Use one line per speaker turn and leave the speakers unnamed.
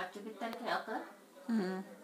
पांचवी तक
रहकर